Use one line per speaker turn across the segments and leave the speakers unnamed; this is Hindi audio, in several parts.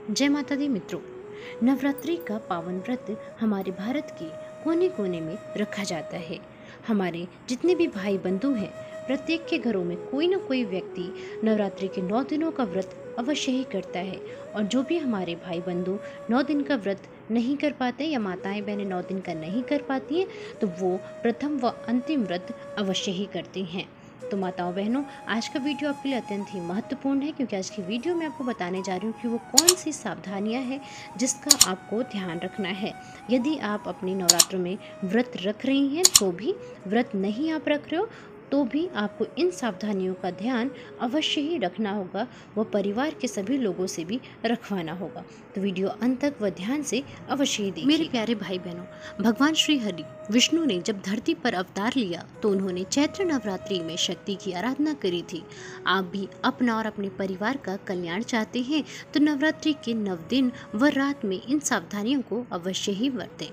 जय माता दी मित्रों, नवरात्रि का पावन व्रत हमारे भारत के कोने कोने में रखा जाता है। हमारे जितने भी भाई बंधु हैं, प्रत्येक के घरों में कोई ना कोई व्यक्ति नवरात्रि के नौ दिनों का व्रत अवश्य ही करता है और जो भी हमारे भाई बंधु नौ दिन का व्रत नहीं कर पाते या माताएँ बहनें नौ दिन का नहीं कर पाती हैं तो वो प्रथम व अंतिम व्रत अवश्य ही करती हैं। तो माताओं बहनों, आज का वीडियो आपके लिए अत्यंत ही महत्वपूर्ण है क्योंकि आज की वीडियो में आपको बताने जा रही हूँ कि वो कौन सी सावधानियाँ हैं जिसका आपको ध्यान रखना है। यदि आप अपने नवरात्र में व्रत रख रही हैं तो भी व्रत नहीं आप रख रहे हो तो भी आपको इन सावधानियों का ध्यान अवश्य ही रखना होगा व परिवार के सभी लोगों से भी रखवाना होगा। तो वीडियो अंत तक व ध्यान से अवश्य ही देखिए। मेरे प्यारे भाई बहनों भगवान श्री हरि विष्णु ने जब धरती पर अवतार लिया तो उन्होंने चैत्र नवरात्रि में शक्ति की आराधना करी थी। आप भी अपना और अपने परिवार का कल्याण चाहते हैं तो नवरात्रि के नव दिन व रात में इन सावधानियों को अवश्य ही बरतें।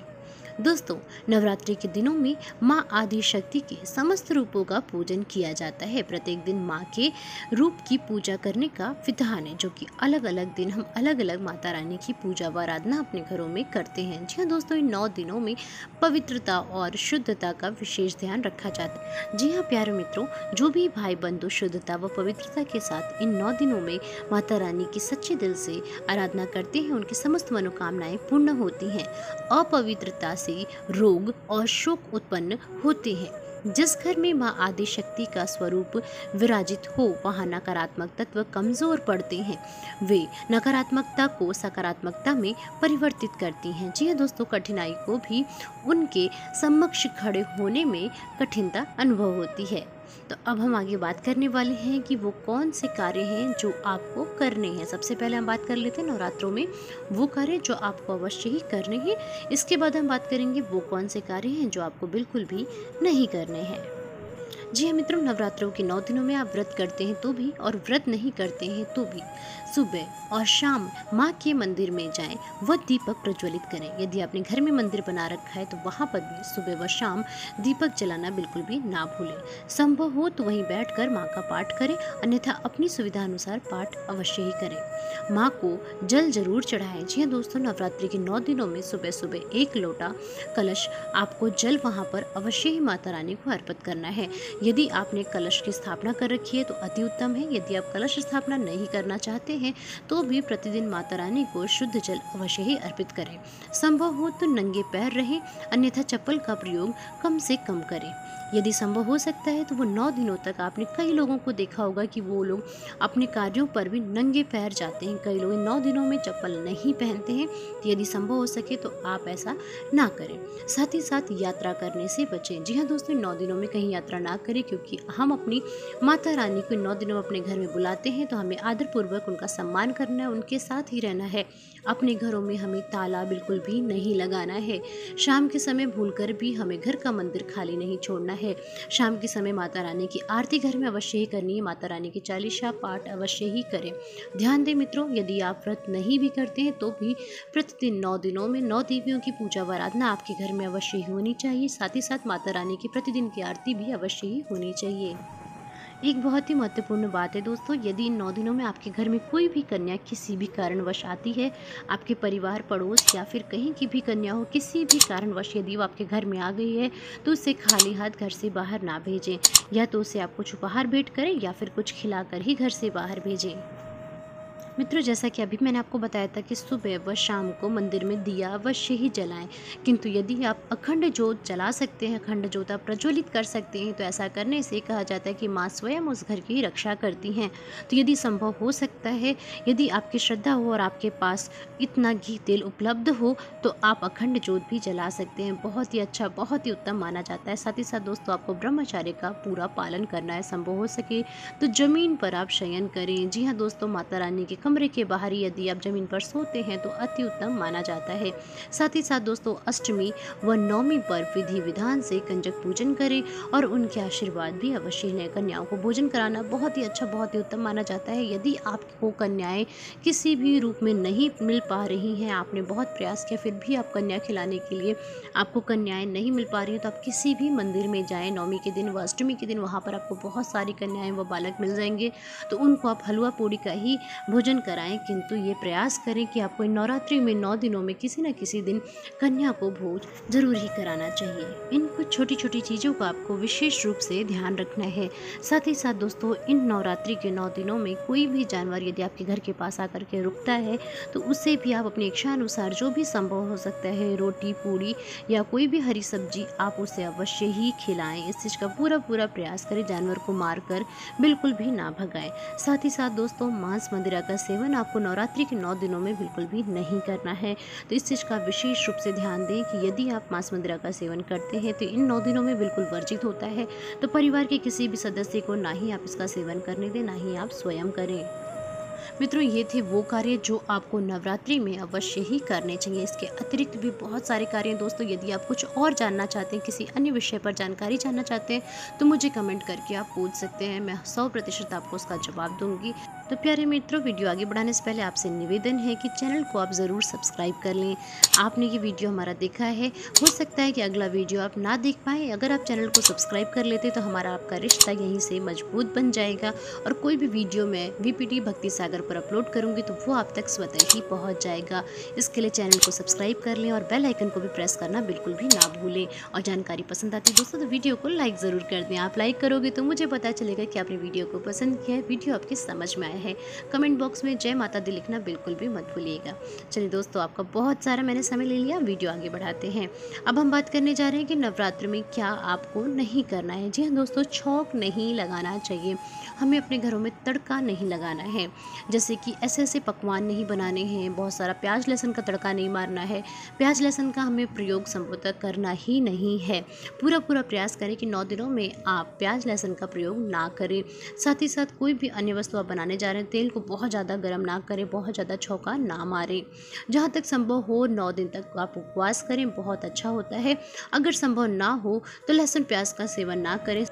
दोस्तों, नवरात्रि के दिनों में माँ आदि शक्ति के समस्त रूपों का पूजन किया जाता है। प्रत्येक दिन माँ के रूप की पूजा करने का विधान है, जो कि अलग अलग दिन हम अलग अलग माता रानी की पूजा व आराधना अपने घरों में करते हैं। जी हाँ दोस्तों, इन नौ दिनों में पवित्रता और शुद्धता का विशेष ध्यान रखा जाता है। जी हाँ प्यारे मित्रों, जो भी भाई बंधु शुद्धता व पवित्रता के साथ इन नौ दिनों में माता रानी की सच्चे दिल से आराधना करते हैं, उनकी समस्त मनोकामनाएँ पूर्ण होती हैं। अपवित्रता से रोग और शोक उत्पन्न होते हैं। जिस घर में माँ आदि शक्ति का स्वरूप विराजित हो, वहाँ नकारात्मक तत्व कमज़ोर पड़ते हैं। वे नकारात्मकता को सकारात्मकता में परिवर्तित करती हैं। जी हाँ दोस्तों, कठिनाई को भी उनके समक्ष खड़े होने में कठिनता अनुभव होती है। तो अब हम आगे बात करने वाले हैं कि वो कौन से कार्य हैं जो आपको करने हैं। सबसे पहले हम बात कर लेते हैं नवरात्रों में। वो कार्य जो आपको अवश्य ही करने हैं। इसके बाद हम बात करेंगे वो कौन से कार्य हैं जो आपको बिल्कुल भी नहीं करने हैं। जी हाँ मित्रों, नवरात्रों के नौ दिनों में आप व्रत करते हैं तो भी और व्रत नहीं करते हैं तो भी। सुबह और शाम माँ के मंदिर में जाएँ व दीपक प्रज्वलित करें। यदि आपने घर में मंदिर बना रखा है तो वहाँ पर भी सुबह व शाम दीपक जलाना बिल्कुल भी ना भूलें। संभव हो तो वहीं बैठकर माँ का पाठ करें, अन्यथा अपनी सुविधा अनुसार पाठ अवश्य ही करें। माँ को जल ज़रूर चढ़ाएँ। जी हाँ दोस्तों, नवरात्रि के नौ दिनों में सुबह सुबह एक लोटा कलश आपको जल वहाँ पर अवश्य ही माता रानी को अर्पित करना है। यदि आपने कलश की स्थापना कर रखी है तो अति उत्तम है। यदि आप कलश स्थापना नहीं करना चाहते हैं तो भी प्रतिदिन माता रानी को शुद्ध जल अवश्य ही अर्पित करें। संभव हो तो नंगे पैर रहें, अन्यथा चप्पल का प्रयोग कम से कम करें। यदि संभव हो सकता है तो वो नौ दिनों तक आपने कई लोगों को देखा होगा कि वो लोग अपने कार्यों पर भी नंगे पैर जाते हैं। कई लोग नौ दिनों में चप्पल नहीं पहनते हैं। तो यदि संभव हो सके तो आप ऐसा ना करें। साथ ही साथ यात्रा करने से बचें। जी हाँ दोस्तों नौ दिनों में कहीं यात्रा ना करें, क्योंकि हम अपनी माता रानी को नौ दिनों अपने घर में बुलाते हैं तो हमें आदरपूर्वक उनका सम्मान करना है, उनके साथ ही रहना है। अपने घरों में हमें ताला बिल्कुल भी नहीं लगाना है। शाम के समय भूलकर भी हमें घर का मंदिर खाली नहीं छोड़ना है। शाम के समय माता रानी की आरती घर में अवश्य ही करनी है। माता रानी की चालीसा पाठ अवश्य ही करें। ध्यान दें मित्रों, यदि आप व्रत नहीं भी करते हैं तो भी प्रतिदिन नौ दिनों में नौ देवियों की पूजा व आराधना आपके घर में अवश्य ही होनी चाहिए। साथ ही साथ माता रानी की प्रतिदिन की आरती भी अवश्य ही होनी चाहिए। एक बहुत ही महत्वपूर्ण बात है दोस्तों, यदि इन नौ दिनों में आपके घर में कोई भी कन्या किसी भी कारणवश आती है, आपके परिवार, पड़ोस या फिर कहीं की भी कन्या हो, किसी भी कारणवश यदि वो आपके घर में आ गई है तो उसे खाली हाथ घर से बाहर ना भेजें। या तो उसे आप कुछ उपहार भेंट करें या फिर कुछ खिलाकर ही घर से बाहर भेजें। मित्रों, जैसा कि अभी मैंने आपको बताया था कि सुबह व शाम को मंदिर में दिया अवश्य ही जलाएँ। किंतु यदि आप अखंड जोत जला सकते हैं, अखंड जोत आप प्रज्वलित कर सकते हैं तो ऐसा करने से कहा जाता है कि माँ स्वयं उस घर की रक्षा करती हैं। तो यदि संभव हो सकता है, यदि आपकी श्रद्धा हो और आपके पास इतना घी तेल उपलब्ध हो तो आप अखंड जोत भी जला सकते हैं। बहुत ही अच्छा बहुत ही उत्तम माना जाता है। साथ ही साथ दोस्तों, आपको ब्रह्मचार्य का पूरा पालन करना है, संभव हो सके तो ज़मीन पर आप शयन करें। जी हाँ दोस्तों, माता रानी के कमरे के बाहर यदि आप ज़मीन पर सोते हैं तो अति उत्तम माना जाता है। साथ ही साथ दोस्तों, अष्टमी व नौमी पर विधि विधान से कंजक पूजन करें और उनके आशीर्वाद भी अवश्य लें। कन्याओं को भोजन कराना बहुत ही अच्छा बहुत ही उत्तम माना जाता है। यदि आपको कन्याएँ किसी भी रूप में नहीं मिल पा रही हैं, आपने बहुत प्रयास किया, फिर भी आप कन्या खिलाने के लिए आपको कन्याएँ नहीं मिल पा रही हैं तो आप किसी भी मंदिर में जाएँ, नौमी के दिन व अष्टमी के दिन, वहाँ पर आपको बहुत सारी कन्याएँ व बालक मिल जाएँगे। तो उनको आप हलवा पूड़ी का ही भोजन भोजन कराएँ, किंतु ये प्रयास करें कि आपको इन नवरात्रि में नौ दिनों में किसी न किसी दिन कन्या को भोज ज़रूर ही कराना चाहिए। इन कुछ छोटी छोटी चीज़ों का आपको विशेष रूप से ध्यान रखना है। साथ ही साथ दोस्तों, इन नवरात्रि के नौ दिनों में कोई भी जानवर यदि आपके घर के पास आकर के रुकता है तो उससे भी आप अपनी इच्छा अनुसार जो भी संभव हो सकता है, रोटी, पूड़ी या कोई भी हरी सब्ज़ी, आप उसे अवश्य ही खिलाएँ। इस चीज़ का पूरा पूरा प्रयास करें, जानवर को मारकर बिल्कुल भी ना भगाएँ। साथ ही साथ दोस्तों, मांस मंदिरा का सेवन आपको नवरात्रि के नौ दिनों में बिल्कुल भी नहीं करना है। तो इस चीज़ का विशेष रूप से ध्यान दें कि यदि आप मांस मंदिरा का सेवन करते हैं तो इन नौ दिनों में बिल्कुल वर्जित होता है। तो परिवार के किसी भी सदस्य को ना ही आप इसका सेवन करने दें, ना ही आप स्वयं करें। मित्रों, ये थे वो कार्य जो आपको नवरात्रि में अवश्य ही करने चाहिए। इसके अतिरिक्त भी बहुत सारे कार्य हैं। दोस्तों, यदि आप कुछ और जानना चाहते हैं, किसी अन्य विषय पर जानकारी जानना चाहते हैं तो मुझे कमेंट करके आप पूछ सकते हैं। मैं सौ प्रतिशत आपको उसका जवाब दूँगी। तो प्यारे मित्रों, वीडियो आगे बढ़ाने से पहले आपसे निवेदन है कि चैनल को आप ज़रूर सब्सक्राइब कर लें। आपने ये वीडियो हमारा देखा है। हो सकता है कि अगला वीडियो आप ना देख पाए। अगर आप चैनल को सब्सक्राइब कर लेते तो हमारा आपका रिश्ता यहीं से मज़बूत बन जाएगा और कोई भी वीडियो मैं वीपीटी भक्ति सागर पर अपलोड करूँगी तो वो आप तक स्वतः ही पहुँच जाएगा। इसके लिए चैनल को सब्सक्राइब कर लें और बेल आइकन को भी प्रेस करना बिल्कुल भी ना भूलें। और जानकारी पसंद आती है दोस्तों तो वीडियो को लाइक ज़रूर कर दें। आप लाइक करोगे तो मुझे पता चलेगा कि आपने वीडियो को पसंद किया है। वीडियो आपकी समझ में आया है। कमेंट बॉक्स में जय माता दी लिखना बिल्कुल भी मत भूलिएगा। चलिए दोस्तों, आपका बहुत सारा मैंने समय ले लिया, वीडियो आगे बढ़ाते हैं। अब हम बात करने जा रहे हैं कि नवरात्र में क्या आपको नहीं करना है? जी हाँ दोस्तों, छौक नहीं लगाना चाहिए। हमें अपने घरों में तड़का नहीं लगाना है। जैसे कि ऐसे ऐसे पकवान नहीं बनाने हैं, बहुत सारा प्याज लहसुन का तड़का नहीं मारना है। प्याज लहसुन का हमें प्रयोग संभवतः करना ही नहीं है। पूरा पूरा प्रयास करें कि नौ दिनों में आप प्याज लहसुन का प्रयोग ना करें। साथ ही साथ कोई भी अन्य वस्तु आप बनाने जा रहे हैं, तेल को बहुत ज़्यादा गर्म ना करें, बहुत ज़्यादा छौका ना मारें। जहाँ तक संभव हो, नौ दिन तक आप उपवास करें, बहुत अच्छा होता है। अगर संभव ना हो तो लहसुन प्याज का सेवन ना करें।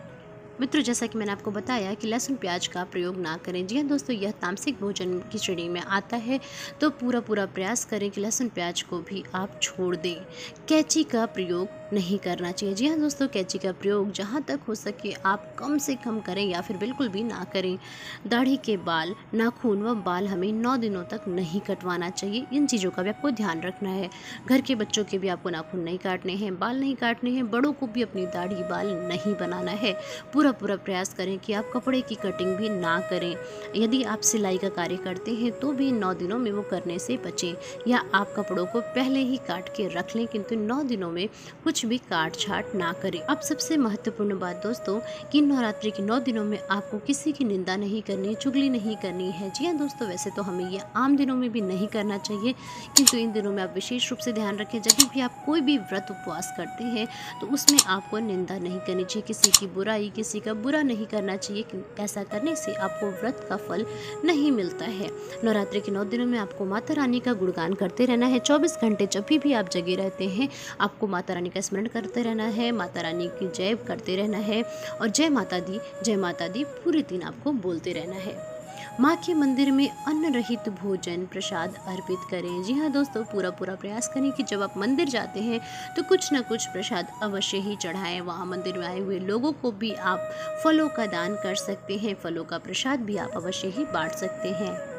मित्रों, जैसा कि मैंने आपको बताया कि लहसुन प्याज का प्रयोग ना करें। जी हाँ दोस्तों, यह तामसिक भोजन की श्रेणी में आता है तो पूरा पूरा प्रयास करें कि लहसुन प्याज को भी आप छोड़ दें। कैंची का प्रयोग नहीं करना चाहिए। जी हाँ दोस्तों, कैंची का प्रयोग जहाँ तक हो सके आप कम से कम करें या फिर बिल्कुल भी ना करें। दाढ़ी के बाल नाखून व बाल हमें नौ दिनों तक नहीं कटवाना चाहिए। इन चीज़ों का भी आपको ध्यान रखना है। घर के बच्चों के भी आपको नाखून नहीं काटने हैं, बाल नहीं काटने हैं, बड़ों को भी अपनी दाढ़ी बाल नहीं बनाना है। पूरा पूरा प्रयास करें कि आप कपड़े की कटिंग भी ना करें। यदि आप सिलाई का कार्य करते हैं तो भी नौ दिनों में वो करने से बचें। या आप कपड़ों को पहले ही काट के रख लें, किंतु नौ दिनों में कुछ कुछ भी काट छाट ना करें। अब सबसे महत्वपूर्ण बात दोस्तों, कि नवरात्रि के नौ दिनों में आपको किसी की निंदा नहीं करनी, चुगली नहीं करनी है। जी हाँ दोस्तों, वैसे तो हमें ये आम दिनों में भी नहीं करना चाहिए, किंतु इन दिनों में आप विशेष रूप से ध्यान रखें, जब भी आप कोई भी व्रत उपवास करते हैं तो उसमें आपको निंदा नहीं करनी चाहिए। किसी की बुराई, किसी का बुरा नहीं करना चाहिए ऐसा करने से आपको व्रत का फल नहीं मिलता है। नवरात्रि के नौ दिनों में आपको माता रानी का गुणगान करते रहना है। चौबीस घंटे जब भी आप जगे रहते हैं, आपको माता रानी का स्मरण करते रहना है, माता रानी की जय करते रहना है और जय माता दी, जय माता दी पूरे दिन आपको बोलते रहना है। माँ के मंदिर में अन्न रहित भोजन, प्रसाद अर्पित करें। जी हाँ दोस्तों पूरा पूरा प्रयास करें कि जब आप मंदिर जाते हैं तो कुछ ना कुछ प्रसाद अवश्य ही चढ़ाएँ। वहाँ मंदिर में आए हुए लोगों को भी आप फलों का दान कर सकते हैं, फलों का प्रसाद भी आप अवश्य ही बांट सकते हैं।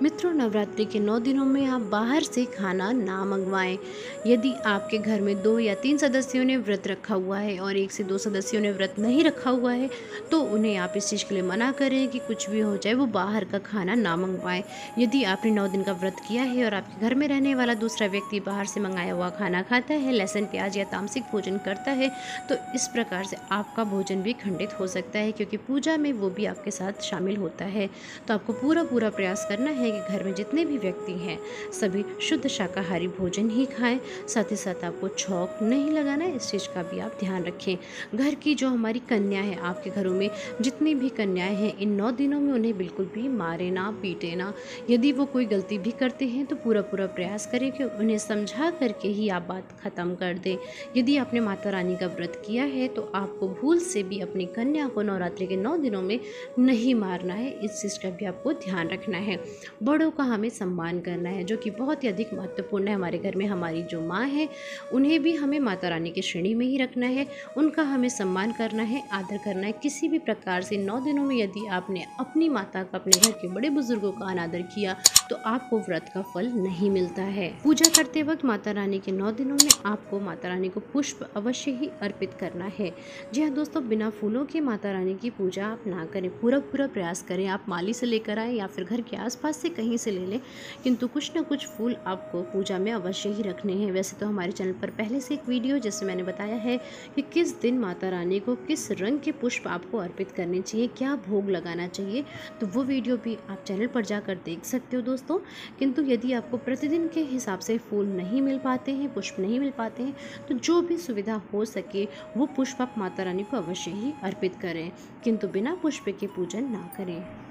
मित्रों, नवरात्रि के नौ दिनों में आप बाहर से खाना ना मंगवाएँ। यदि आपके घर में दो या तीन सदस्यों ने व्रत रखा हुआ है और एक से दो सदस्यों ने व्रत नहीं रखा हुआ है तो उन्हें आप इस चीज़ के लिए मना करें कि कुछ भी हो जाए, वो बाहर का खाना ना मंगवाएँ। यदि आपने नौ दिन का व्रत किया है और आपके घर में रहने वाला दूसरा व्यक्ति बाहर से मंगाया हुआ खाना खाता है, लहसुन, प्याज या तामसिक भोजन करता है तो इस प्रकार से आपका भोजन भी खंडित हो सकता है, क्योंकि पूजा में वो भी आपके साथ शामिल होता है। तो आपको पूरा पूरा प्रयास करना है कि घर में जितने भी व्यक्ति हैं, सभी शुद्ध शाकाहारी भोजन ही खाएँ। साथ ही साथ आपको छौक नहीं लगाना है इस चीज़ का भी आप ध्यान रखें। घर की जो हमारी कन्या है, आपके घरों में जितनी भी कन्याएँ हैं, इन नौ दिनों में उन्हें बिल्कुल भी मारे ना, पीटे ना। यदि वो कोई गलती भी करते हैं तो पूरा पूरा प्रयास करें कि उन्हें समझा करके ही आप बात ख़त्म कर दें। यदि आपने माता रानी का व्रत किया है तो आपको भूल से भी अपनी कन्या को नवरात्रि के नौ दिनों में नहीं मारना है। इस चीज़ का भी आपको ध्यान रखना है। बड़ों का हमें सम्मान करना है, जो कि बहुत ही अधिक महत्वपूर्ण है हमारे घर में। हमारी जो माँ है, उन्हें भी हमें माता रानी की श्रेणी में ही रखना है। उनका हमें सम्मान करना है, आदर करना है। किसी भी प्रकार से नौ दिनों में यदि आपने अपनी माता का, अपने घर के बड़े बुज़ुर्गों का अनादर किया तो आपको व्रत का फल नहीं मिलता है। पूजा करते वक्त माता रानी के नौ दिनों में आपको माता रानी को पुष्प अवश्य ही अर्पित करना है। जी हाँ दोस्तों, बिना फूलों के माता रानी की पूजा आप ना करें। पूरा पूरा प्रयास करें। आप माली से लेकर आए या फिर घर के आसपास से कहीं से ले लें। किंतु कुछ ना कुछ फूल आपको पूजा में अवश्य ही रखने हैं। वैसे तो हमारे चैनल पर पहले से एक वीडियो, जैसे मैंने बताया है कि किस दिन माता रानी को किस रंग के पुष्प आपको अर्पित करने चाहिए, क्या भोग लगाना चाहिए तो वो वीडियो भी आप चैनल पर जाकर देख सकते हो दोस्तों। किंतु यदि आपको प्रतिदिन के हिसाब से फूल नहीं मिल पाते हैं, पुष्प नहीं मिल पाते हैं तो जो भी सुविधा हो सके, वो पुष्प आप माता रानी को अवश्य ही अर्पित करें। किंतु बिना पुष्प के पूजन ना करें।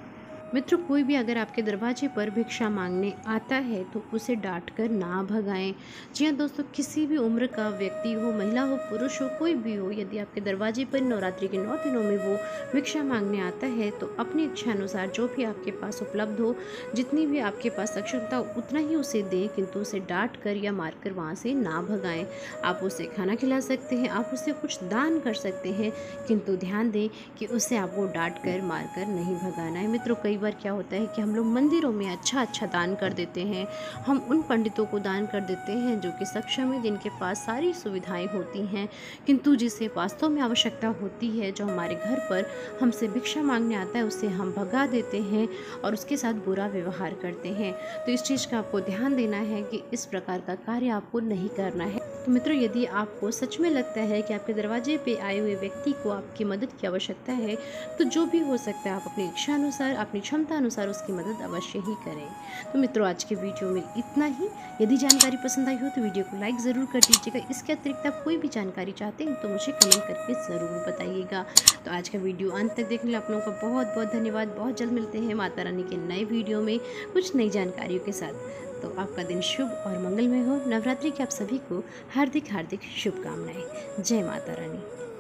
मित्रों, कोई भी अगर आपके दरवाजे पर भिक्षा मांगने आता है तो उसे डांट कर ना भगाएँ। जी हाँ दोस्तों, किसी भी उम्र का व्यक्ति हो, महिला हो, पुरुष हो, कोई भी हो, यदि आपके दरवाजे पर नवरात्रि के नौ दिनों में वो भिक्षा मांगने आता है तो अपनी इच्छा अनुसार जो भी आपके पास उपलब्ध हो, जितनी भी आपके पास सक्षमता हो, उतना ही उसे दें, किंतु उसे डांट कर या मार कर वहाँ से ना भगाएँ। आप उसे खाना खिला सकते हैं, आप उसे कुछ दान कर सकते हैं, किंतु ध्यान दें कि उसे आपको डांट कर मार कर नहीं भगाना है। मित्रों, कई बार क्या होता है कि हम लोग मंदिरों में अच्छा अच्छा दान कर देते हैं। हम उन पंडितों को दान कर देते हैं जो कि सक्षम है, जिनके पास सारी सुविधाएँ होती हैं। किंतु जिसे वास्तव में आवश्यकता होती है, जो हमारे घर पर हमसे भिक्षा मांगने आता है, उसे हम भगा देते हैं और उसके साथ बुरा व्यवहार करते हैं। तो इस चीज़ का आपको ध्यान देना है कि इस प्रकार का कार्य आपको नहीं करना है। तो मित्रों, यदि आपको सच में लगता है कि आपके दरवाजे पे आए हुए व्यक्ति को आपकी मदद की आवश्यकता है तो जो भी हो सकता है आप अपनी इच्छा अनुसार अपनी क्षमता अनुसार उसकी मदद अवश्य ही करें। तो मित्रों, आज के वीडियो में इतना ही। यदि जानकारी पसंद आई हो तो वीडियो को लाइक ज़रूर कर दीजिएगा। इसके अतिरिक्त आप कोई भी जानकारी चाहते हैं तो मुझे कमेंट करके ज़रूर बताइएगा। तो आज का वीडियो अंत तक देखने आप लोगों का बहुत बहुत धन्यवाद। बहुत जल्द मिलते हैं माता रानी के नए वीडियो में कुछ नई जानकारियों के साथ। तो आपका दिन शुभ और मंगलमय हो। नवरात्रि के आप सभी को हार्दिक हार्दिक शुभकामनाएँ। जय माता रानी।